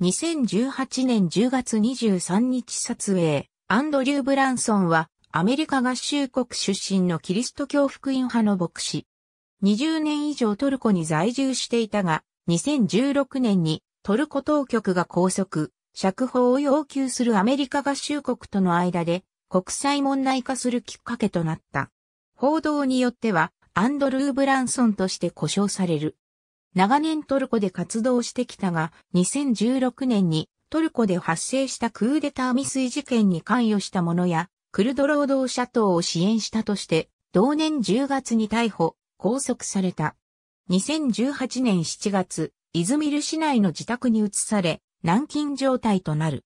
2018年10月23日撮影、アンドリュー・ブランソンは、アメリカ合衆国出身のキリスト教福音派の牧師。20年以上トルコに在住していたが、2016年にトルコ当局が拘束、釈放を要求するアメリカ合衆国との間で国際問題化するきっかけとなった。報道によっては、アンドルー・ブランソンとして呼称される。長年トルコで活動してきたが、2016年にトルコで発生したクーデター未遂事件に関与した者や、クルド労働者等を支援したとして、同年10月に逮捕、拘束された。2018年7月、イズミル市内の自宅に移され、軟禁状態となる。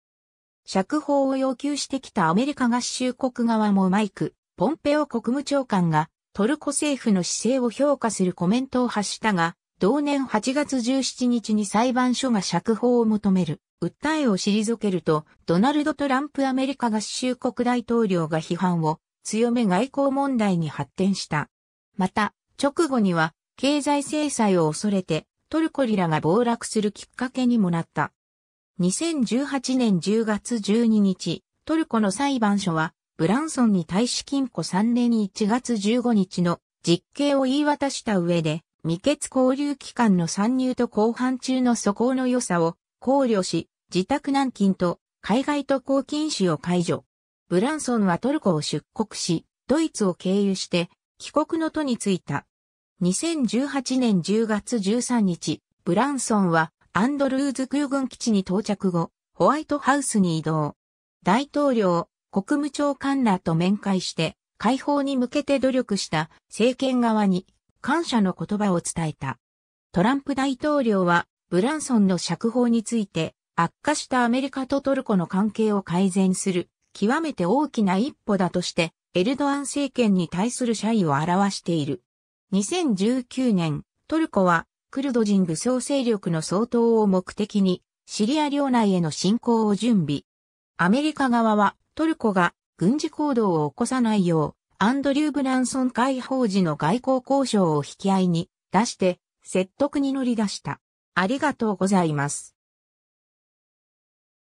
釈放を要求してきたアメリカ合衆国側もマイク、ポンペオ国務長官がトルコ政府の姿勢を評価するコメントを発したが、同年8月17日に裁判所が釈放を求める訴えを退けると、ドナルド・トランプアメリカ合衆国大統領が批判を強め外交問題に発展した。また、直後には経済制裁を恐れてトルコリラが暴落するきっかけにもなった。2018年10月12日、トルコの裁判所はブランソンに対し禁錮3年1月15日の実刑を言い渡した上で、未決交流期間の参入と後半中の素行の良さを考慮し、自宅軟禁と海外渡航禁止を解除。ブランソンはトルコを出国し、ドイツを経由して帰国の途に着いた。2018年10月13日、ブランソンはアンドルーズ空軍基地に到着後、ホワイトハウスに移動。大統領、国務長官らと面会して、解放に向けて努力した政権側に感謝の言葉を伝えた。トランプ大統領はブランソンの釈放について悪化したアメリカとトルコの関係を改善する極めて大きな一歩だとしてエルドアン政権に対する謝意を表している。2019年、トルコはクルド人武装勢力の総統を目的にシリア領内への侵攻を準備。アメリカ側はトルコが軍事行動を起こさないよう、アンドリュー・ブランソン解放時の外交交渉を引き合いに出して説得に乗り出した。ありがとうございます。